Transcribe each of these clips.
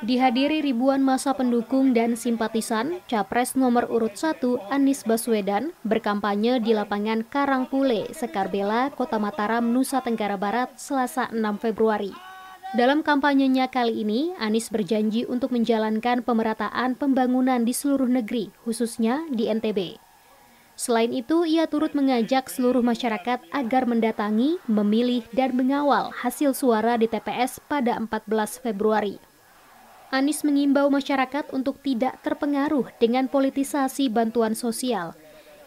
Dihadiri ribuan masa pendukung dan simpatisan, Capres nomor urut 1 Anies Baswedan berkampanye di lapangan Karangpule, Sekarbela, Kota Mataram, Nusa Tenggara Barat, Selasa 6 Februari. Dalam kampanyenya kali ini, Anies berjanji untuk menjalankan pemerataan pembangunan di seluruh negeri, khususnya di NTB. Selain itu, ia turut mengajak seluruh masyarakat agar mendatangi, memilih, dan mengawal hasil suara di TPS pada 14 Februari. Anies mengimbau masyarakat untuk tidak terpengaruh dengan politisasi bantuan sosial.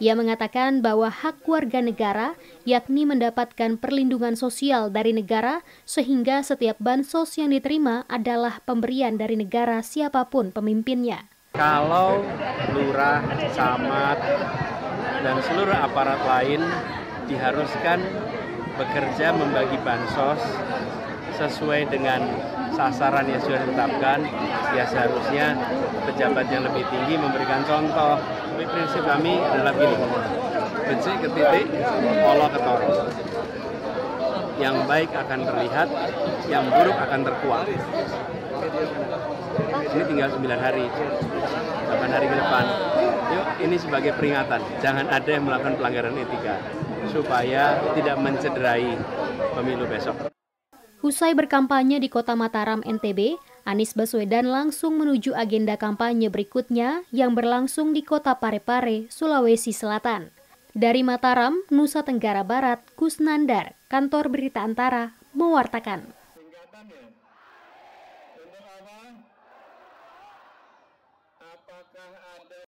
Ia mengatakan bahwa hak warga negara yakni mendapatkan perlindungan sosial dari negara sehingga setiap bansos yang diterima adalah pemberian dari negara siapa pun pemimpinnya. Kalau lurah, camat, dan seluruh aparat lain diharuskan bekerja membagi bansos sesuai dengan sasaran yang sudah ditetapkan. Ya seharusnya pejabat yang lebih tinggi memberikan contoh. Tapi prinsip kami adalah gini prinsip ke titik polo ke toro. Yang baik akan terlihat yang buruk akan terkuat. Ini tinggal 9 hari. 8 hari ke depan ini sebagai peringatan. Jangan ada yang melakukan pelanggaran etika supaya tidak mencederai pemilu besok. Usai berkampanye di Kota Mataram, NTB, Anies Baswedan langsung menuju agenda kampanye berikutnya yang berlangsung di Kota Parepare, Sulawesi Selatan. Dari Mataram, Nusa Tenggara Barat, Kusnandar, Kantor Berita Antara, mewartakan. Ya, apakah ada